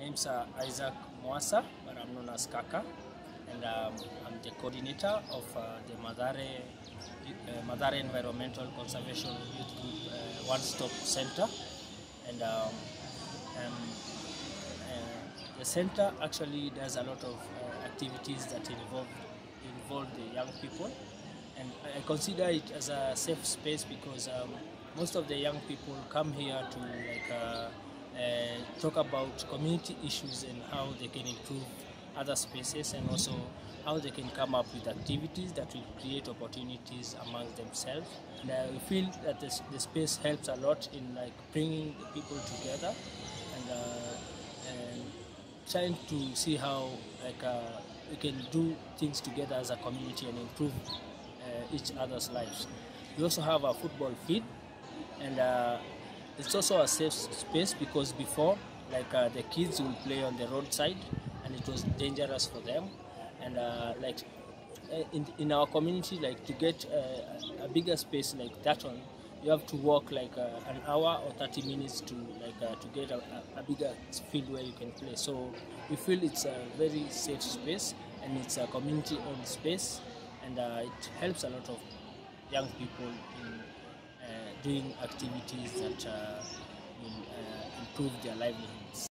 name's uh, Isaac Mwasa, but I'm known as Kaka, and um, I'm the coordinator of uh, the Mathare, uh, Mathare Environmental Conservation Youth Group uh, One Stop Center. And um, um, the center actually does a lot of uh, activities that involve, involve the young people. And I consider it as a safe space because um, most of the young people come here to like uh, talk about community issues and how they can improve other spaces and also how they can come up with activities that will create opportunities amongst themselves. And I feel that this, the space helps a lot in like bringing the people together and, uh, and trying to see how like uh, we can do things together as a community and improve uh, each other's lives. We also have a football field and uh, it's also a safe space because before like uh, the kids will play on the roadside and it was dangerous for them. And uh, like uh, in, in our community like to get uh, a bigger space like that one you have to walk like uh, an hour or 30 minutes to like to get a, a bigger field where you can play. So we feel it's a very safe space and it's a community owned space and it helps a lot of young people in doing activities that improve their livelihoods